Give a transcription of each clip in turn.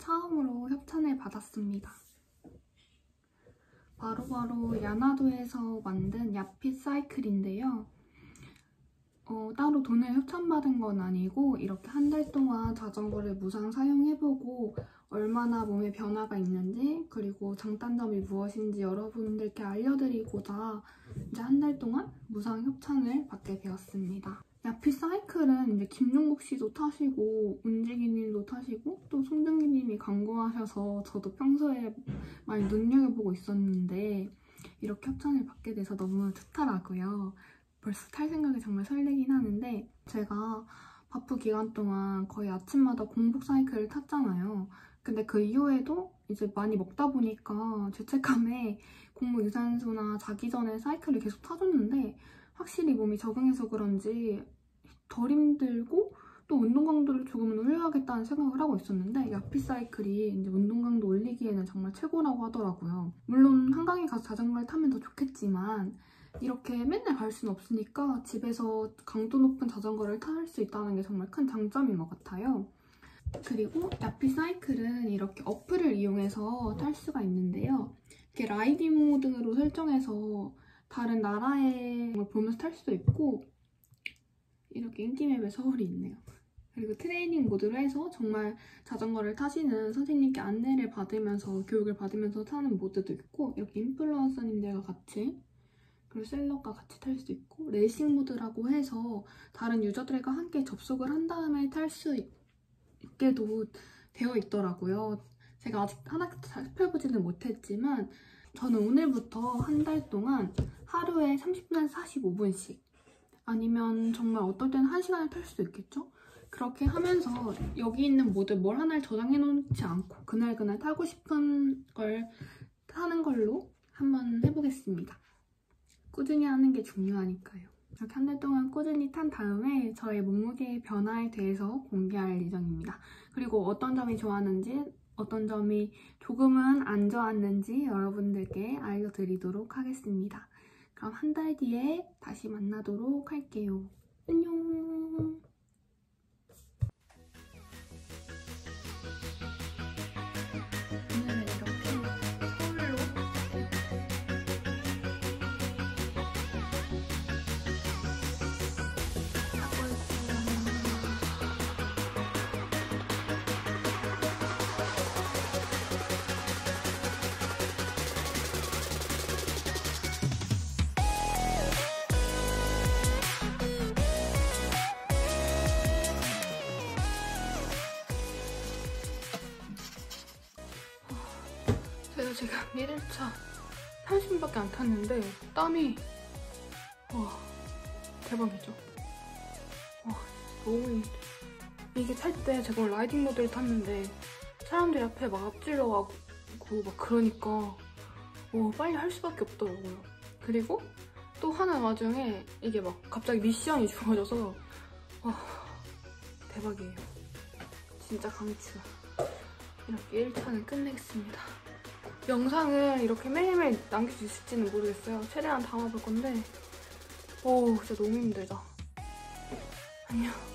처음으로 협찬을 받았습니다. 바로 바로 야나도에서 만든 야핏 사이클인데요. 어, 따로 돈을 협찬받은 건 아니고 이렇게 한 달 동안 자전거를 무상 사용해보고 얼마나 몸에 변화가 있는지 그리고 장단점이 무엇인지 여러분들께 알려드리고자 이제 한 달 동안 무상 협찬을 받게 되었습니다. 야피 사이클은 이제 김종국 씨도 타시고 운지기님도 타시고 또 송중기님이 광고하셔서 저도 평소에 많이 눈여겨보고 있었는데 이렇게 협찬을 받게 돼서 너무 좋더라고요. 벌써 탈 생각이 정말 설레긴 하는데 제가 바쁘 기간 동안 거의 아침마다 공복 사이클을 탔잖아요. 근데 그 이후에도 이제 많이 먹다 보니까 죄책감에 공복 유산소나 자기 전에 사이클을 계속 타줬는데 확실히 몸이 적응해서 그런지 덜 힘들고 또 운동 강도를 조금은 올려야겠다는 생각을 하고 있었는데 야피 사이클이 이제 운동 강도 올리기에는 정말 최고라고 하더라고요. 물론 한강에 가서 자전거를 타면 더 좋겠지만 이렇게 맨날 갈 수는 없으니까 집에서 강도 높은 자전거를 탈 수 있다는 게 정말 큰 장점인 것 같아요. 그리고 야핏 사이클은 이렇게 어플을 이용해서 탈 수가 있는데요. 이렇게 라이딩 모드로 설정해서 다른 나라의 걸 보면서 탈 수도 있고 이렇게 인기맵에 서울이 있네요. 그리고 트레이닝 모드로 해서 정말 자전거를 타시는 선생님께 안내를 받으면서 교육을 받으면서 타는 모드도 있고 이렇게 인플루언서님들과 같이 그리고 셀럽과 같이 탈 수 있고 레이싱 모드라고 해서 다른 유저들과 함께 접속을 한 다음에 탈 수 있게도 되어 있더라고요. 제가 아직 하나 살펴보지는 못했지만 저는 오늘부터 한 달 동안 하루에 30분에서 45분씩 아니면 정말 어떨 때는 1시간을 탈 수도 있겠죠? 그렇게 하면서 여기 있는 모드 뭘 하나를 저장해 놓지 않고 그날 그날 타고 싶은 걸 타는 걸로 한번 해보겠습니다. 꾸준히 하는 게 중요하니까요. 이렇게 한 달 동안 꾸준히 탄 다음에 저의 몸무게의 변화에 대해서 공개할 예정입니다. 그리고 어떤 점이 좋았는지 어떤 점이 조금은 안 좋았는지 여러분들께 알려드리도록 하겠습니다. 그럼 한 달 뒤에 다시 만나도록 할게요. 안녕! 지금 1일차 30분밖에 안 탔는데 땀이 와 대박이죠? 와 너무 힘들어. 이게 탈 때 제가 라이딩 모드를 탔는데 사람들이 앞에 막 앞질러 가고 막 그러니까 와 빨리 할 수밖에 없더라고요. 그리고 또 하는 와중에 이게 막 갑자기 미션이 주어져서 와 대박이에요. 진짜 강추. 이렇게 1차는 끝내겠습니다 영상을 이렇게 매일매일 남길 수 있을지는 모르겠어요. 최대한 담아볼 건데 오 진짜 너무 힘들다. 안녕.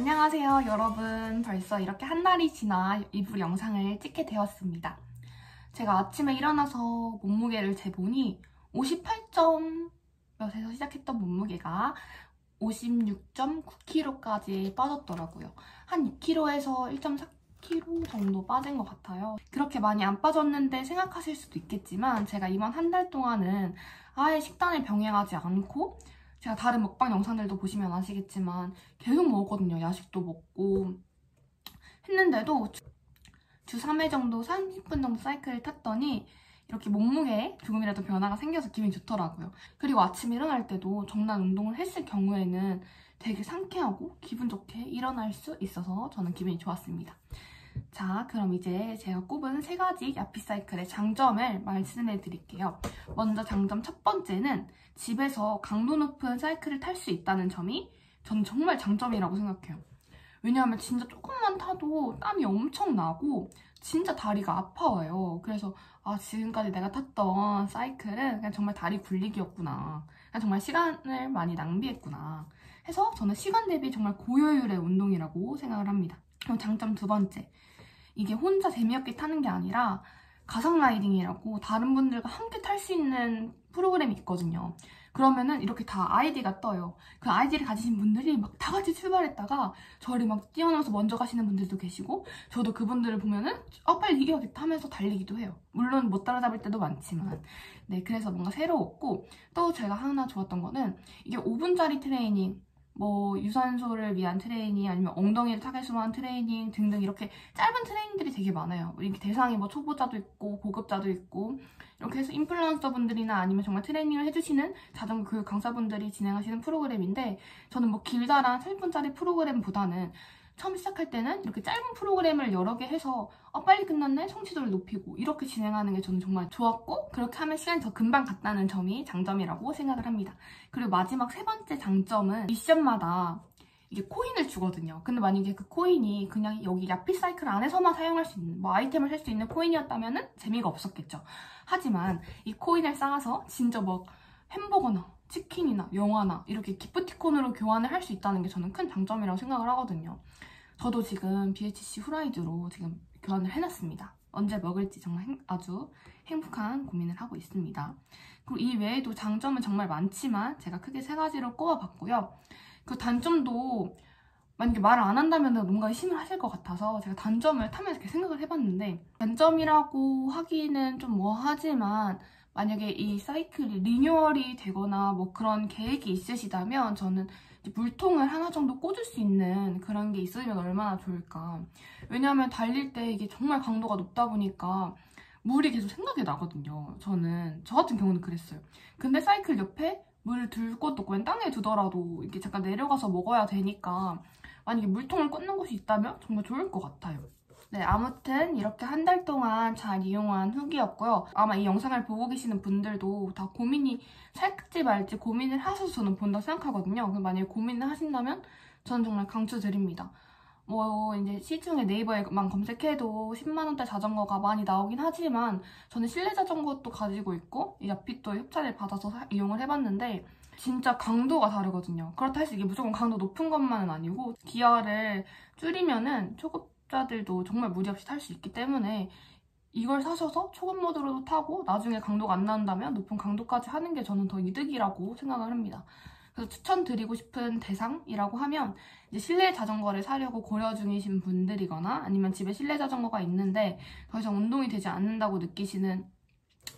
안녕하세요 여러분. 벌써 이렇게 한 달이 지나 이불 영상을 찍게 되었습니다. 제가 아침에 일어나서 몸무게를 재보니 58점 몇에서 시작했던 몸무게가 56.9kg까지 빠졌더라고요. 한 2kg에서 1.4kg 정도 빠진 것 같아요. 그렇게 많이 안 빠졌는데 생각하실 수도 있겠지만 제가 이번 한 달 동안은 아예 식단을 병행하지 않고 제가 다른 먹방 영상들도 보시면 아시겠지만 계속 먹었거든요. 야식도 먹고 했는데도 주, 주 3회 정도 30분 정도 사이클을 탔더니 이렇게 몸무게에 조금이라도 변화가 생겨서 기분이 좋더라고요. 그리고 아침에 일어날 때도 정난 운동을 했을 경우에는 되게 상쾌하고 기분 좋게 일어날 수 있어서 저는 기분이 좋았습니다. 자 그럼 이제 제가 꼽은 세 가지 야피사이클의 장점을 말씀해 드릴게요. 먼저 장점 첫 번째는 집에서 강도 높은 사이클을 탈 수 있다는 점이 저는 정말 장점이라고 생각해요. 왜냐하면 진짜 조금만 타도 땀이 엄청 나고 진짜 다리가 아파와요. 그래서 아 지금까지 내가 탔던 사이클은 그냥 정말 다리 굴리기였구나. 그냥 정말 시간을 많이 낭비했구나. 해서 저는 시간 대비 정말 고효율의 운동이라고 생각을 합니다. 그럼 장점 두 번째. 이게 혼자 재미없게 타는 게 아니라 가상 라이딩이라고 다른 분들과 함께 탈 수 있는 프로그램이 있거든요. 그러면은 이렇게 다 아이디가 떠요. 그 아이디를 가지신 분들이 막 다 같이 출발했다가 저를 막 뛰어넘어서 먼저 가시는 분들도 계시고 저도 그분들을 보면은 아 빨리 이겨야겠다 하면서 달리기도 해요. 물론 못 따라잡을 때도 많지만 네 그래서 뭔가 새로웠고 또 제가 하나 좋았던 거는 이게 5분짜리 트레이닝 뭐 유산소를 위한 트레이닝 아니면 엉덩이를 타겟으로 한 트레이닝 등등 이렇게 짧은 트레이닝들이 되게 많아요. 이렇게 대상이 뭐 초보자도 있고 고급자도 있고 이렇게 해서 인플루언서 분들이나 아니면 정말 트레이닝을 해주시는 자전거 교육 강사분들이 진행하시는 프로그램인데 저는 뭐 길다란 30분짜리 프로그램보다는 처음 시작할 때는 이렇게 짧은 프로그램을 여러 개 해서 아, 빨리 끝났네? 성취도를 높이고 이렇게 진행하는 게 저는 정말 좋았고 그렇게 하면 시간이 더 금방 갔다는 점이 장점이라고 생각을 합니다. 그리고 마지막 세 번째 장점은 미션마다 이게 코인을 주거든요. 근데 만약에 그 코인이 그냥 여기 야피 사이클 안에서만 사용할 수 있는 뭐 아이템을 살 수 있는 코인이었다면 재미가 없었겠죠. 하지만 이 코인을 쌓아서 진짜 뭐 햄버거나 치킨이나 영화나 이렇게 기프티콘으로 교환을 할 수 있다는 게 저는 큰 장점이라고 생각을 하거든요. 저도 지금 BHC 후라이드로 지금 교환을 해놨습니다. 언제 먹을지 정말 행, 아주 행복한 고민을 하고 있습니다. 그리고 이 외에도 장점은 정말 많지만 제가 크게 세 가지로 꼽아봤고요. 그 단점도 만약에 말을 안 한다면 뭔가 힘을 하실 것 같아서 제가 단점을 타면서 이렇게 생각을 해봤는데 단점이라고 하기는 좀 뭐하지만 만약에 이 사이클이 리뉴얼이 되거나 뭐 그런 계획이 있으시다면 저는 물통을 하나 정도 꽂을 수 있는 그런 게 있으면 얼마나 좋을까. 왜냐하면 달릴 때 이게 정말 강도가 높다 보니까 물이 계속 생각이 나거든요. 저는 저 같은 경우는 그랬어요. 근데 사이클 옆에 물을 둘 곳도 없고 땅에 두더라도 이렇게 잠깐 내려가서 먹어야 되니까 만약에 물통을 꽂는 곳이 있다면 정말 좋을 것 같아요. 네, 아무튼 이렇게 한 달 동안 잘 이용한 후기였고요. 아마 이 영상을 보고 계시는 분들도 다 고민이 살지 말지 고민을 하셔서 저는 본다고 생각하거든요. 만약에 고민을 하신다면 저는 정말 강추드립니다. 뭐 이제 시중에 네이버에만 검색해도 10만원대 자전거가 많이 나오긴 하지만 저는 실내 자전거도 가지고 있고 야핏도 협찬을 받아서 사, 이용을 해봤는데 진짜 강도가 다르거든요. 그렇다 해서 이게 무조건 강도 높은 것만은 아니고 기아를 줄이면은 초급 자들도 정말 무리 없이 탈 수 있기 때문에 이걸 사셔서 초급 모드로도 타고 나중에 강도가 안 나온다면 높은 강도까지 하는 게 저는 더 이득이라고 생각을 합니다. 그래서 추천드리고 싶은 대상이라고 하면 이제 실내 자전거를 사려고 고려 중이신 분들이거나 아니면 집에 실내 자전거가 있는데 더 이상 운동이 되지 않는다고 느끼시는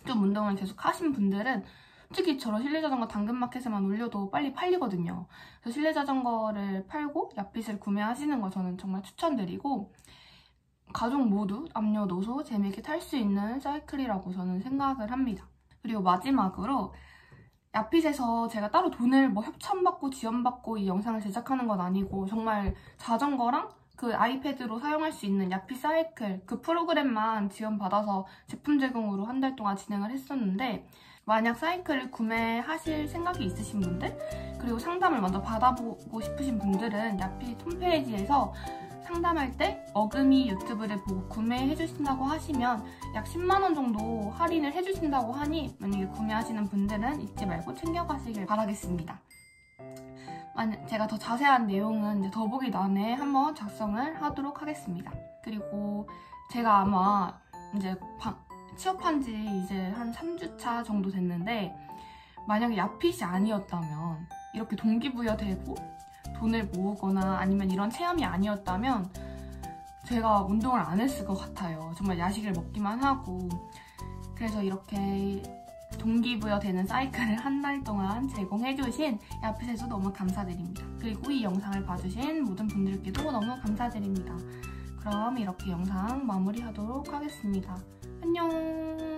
좀 운동을 계속 하신 분들은 솔직히 저런 실내 자전거 당근마켓에만 올려도 빨리 팔리거든요. 그래서 실내 자전거를 팔고 야핏을 구매하시는 거 저는 정말 추천드리고 가족 모두 남녀노소 재미있게 탈 수 있는 사이클이라고 저는 생각을 합니다. 그리고 마지막으로 야핏에서 제가 따로 돈을 뭐 협찬받고 지원받고 이 영상을 제작하는 건 아니고 정말 자전거랑 그 아이패드로 사용할 수 있는 야핏 사이클 그 프로그램만 지원받아서 제품 제공으로 한 달 동안 진행을 했었는데 만약 사이클을 구매하실 생각이 있으신 분들 그리고 상담을 먼저 받아보고 싶으신 분들은 야핏 홈페이지에서 상담할 때 어금이 유튜브를 보고 구매해 주신다고 하시면 약 10만원 정도 할인을 해주신다고 하니 만약에 구매하시는 분들은 잊지 말고 챙겨가시길 바라겠습니다. 만- 제가 더 자세한 내용은 더보기란에 한번 작성을 하도록 하겠습니다. 그리고 제가 아마 이제 방- 취업한 지 이제 한 3주차 정도 됐는데 만약에 야핏이 아니었다면 이렇게 동기부여되고 돈을 모으거나 아니면 이런 체험이 아니었다면 제가 운동을 안 했을 것 같아요. 정말 야식을 먹기만 하고 그래서 이렇게 동기부여 되는 사이클을 한 달 동안 제공해주신 야핏에서 너무 감사드립니다. 그리고 이 영상을 봐주신 모든 분들께도 너무 감사드립니다. 그럼 이렇게 영상 마무리하도록 하겠습니다. 안녕!